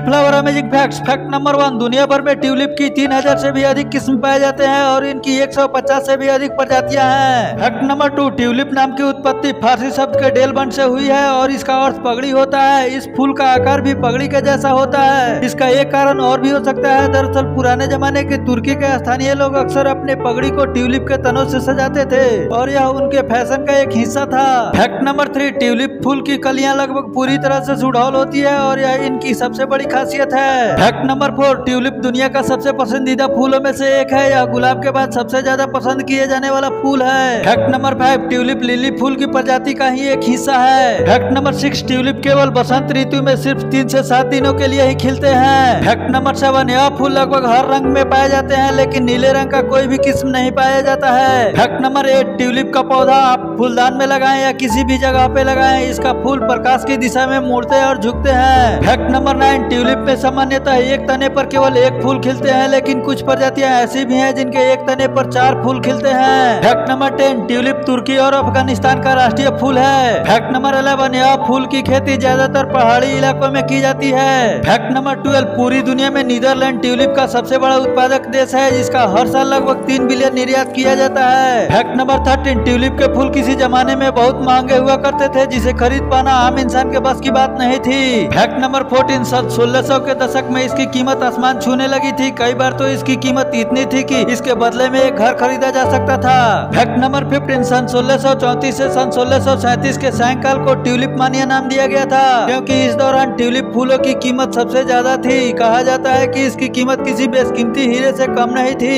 Tulip flower amazing facts fact number one दुनिया भर में ट्यूलिप की तीन हज़ार से भी अधिक किस्म पाए जाते हैं और इनकी 150 से भी अधिक प्रजातियाँ हैं। फैक्ट नंबर टू ट्यूलिप नाम की उत्पत्ति फारसी शब्द के डेल बंड से हुई है और इसका अर्थ पगड़ी होता है। इस फूल का आकार भी पगड़ी के जैसा होता है। इसका एक कारण और भी हो सकता है। दरअसल पुराने जमाने के तुर्की के स्थानीय लोग अक्सर अपने पगड़ी को ट्यूलिप के तनों से सजाते थे और यह उनके फ़ैशन का एक हिस्सा था। फैक्ट नंबर थ्री ट्यूलिप फूल की कलियाँ लगभग पूरी तरह से सुडौल होती है और यह इनकी सबसे बड़ी खासियत है। फैक्ट नंबर फोर, ट्यूलिप दुनिया का सबसे पसंदीदा फूलों में से एक है। यह गुलाब के बाद सबसे ज़्यादा पसंद किए जाने वाला फूल है। Fact number five, tulip lily फूल की प्रजाति का ही एक हिस्सा है। फैक्ट नंबर सिक्स, ट्यूलिप केवल बसंत ऋतु में सिर्फ़ तीन से सात दिनों के लिए ही खिलते हैं। फैक्ट नंबर सेवन, यह फूल लगभग हर रंग में पाए जाते हैं, लेकिन नीले रंग का कोई भी किस्म नहीं पाया जाता है। फैक्ट नंबर एट, ट्यूलिप का पौधा आप फूलदान में लगाएँ या किसी भी जगह पे लगाएँ, इसका फूल प्रकाश की दिशा में मुड़ते और झुकते हैं। फैक्ट नंबर नाइन ट्यूलिप में सामान्यतः एक तने पर केवल एक फूल खिलते हैं, लेकिन कुछ प्रजातियाँ ऐसी भी हैं जिनके एक तने पर चार फूल खिलते हैं। फैक्ट नंबर टेन, ट्यूलिप तुर्की और अफ़गानिस्तान का राष्ट्रीय फूल है। फैक्ट नंबर अलेवन यह फूल की खेती ज़्यादातर पहाड़ी इलाकों में की जाती है। फैक्ट नंबर ट्वेल्व, पूरी दुनिया में नीदरलैंड ट्यूलिप का सबसे बड़ा उत्पादक देश है, जिसका हर साल लगभग तीन बिलियन निर्यात किया जाता है। फैक्ट नंबर थर्टीन, ट्यूलिप के फूल किसी जमाने में बहुत महँगे हुआ करते थे, जिसे खरीद पाना आम इंसान के बस की बात नहीं थी। फैक्ट नंबर फोर्टीन सन सोलह सौ के दशक में इसकी कीमत आसमान छूने लगी थी। कई बार तो इसकी कीमत इतनी थी कि इसके बदले में एक घर खरीदा जा सकता था। फैक्ट नंबर फिफ्टीन, सन सोलह सौ चौतीस से सन सोलह सौ सैंतीस के सायकाल को ट्यूलिप मानिया नाम दिया गया था, क्योंकि इस दौरान ट्यूलिप फूलों की कीमत सबसे ज़्यादा थी। कहा जाता है कि इसकी कीमत किसी बेसकीमती हीरे ऐसी कम नहीं थी।